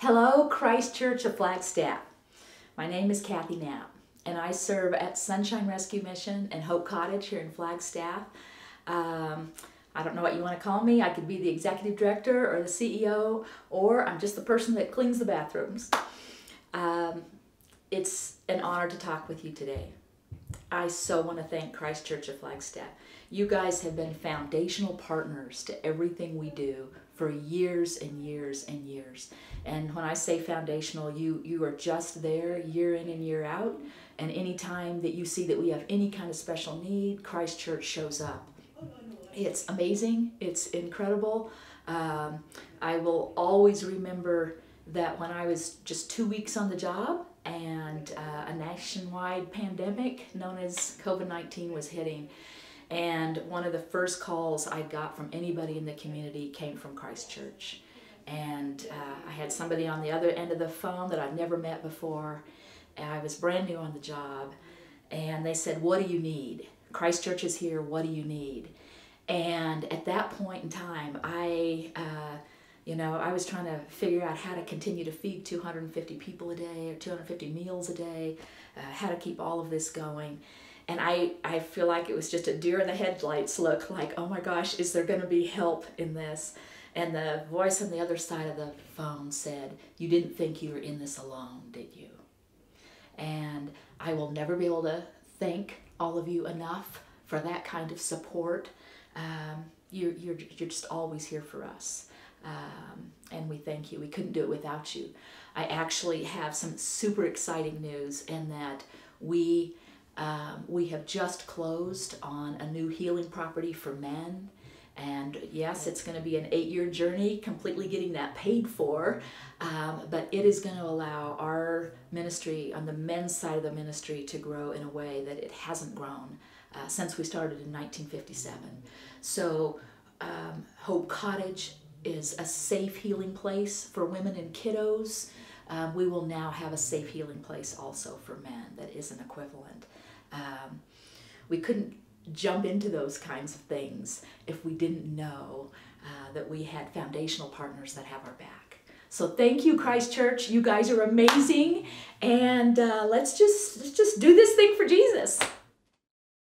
Hello, Christ Church of Flagstaff. My name is Kathy Knapp, and I serve at Sunshine Rescue Mission and Hope Cottage here in Flagstaff. Um, I don't know what you want to call me. I could be the executive director or the CEO, or I'm just the person that cleans the bathrooms. Um, it's an honor to talk with you today. I so want to thank Christ Church of Flagstaff. You guys have been foundational partners to everything we do for years and years and years. And when I say foundational, you you are just there year in and year out. And anytime that you see that we have any kind of special need, Christ Church shows up. It's amazing. It's incredible. Um, I will always remember that when I was just two weeks on the job and uh, a nationwide pandemic known as COVID 19 was hitting. And one of the first calls I got from anybody in the community came from Christ Church. And uh, I had somebody on the other end of the phone that I'd never met before. And I was brand new on the job. And they said, What do you need? Christ Church is here. What do you need? And at that point in time, I, uh, you know, I was trying to figure out how to continue to feed 250 people a day or 250 meals a day, uh, how to keep all of this going. And I, I feel like it was just a deer in the headlights look like, oh my gosh, is there going to be help in this? And the voice on the other side of the phone said, You didn't think you were in this alone, did you? And I will never be able to thank all of you enough for that kind of support. Um, you're, you're, you're just always here for us. Um, and we thank you. We couldn't do it without you. I actually have some super exciting news in that we um, we have just closed on a new healing property for men. And yes, it's going to be an eight year journey, completely getting that paid for. Um, but it is going to allow our ministry on the men's side of the ministry to grow in a way that it hasn't grown uh, since we started in 1957. So, um, Hope Cottage is a safe healing place for women and kiddos. Um, we will now have a safe healing place also for men that is an equivalent. Um, we couldn't jump into those kinds of things if we didn't know uh, that we had foundational partners that have our back. So thank you, Christ Church. You guys are amazing, and uh, let's just let's just do this thing for Jesus.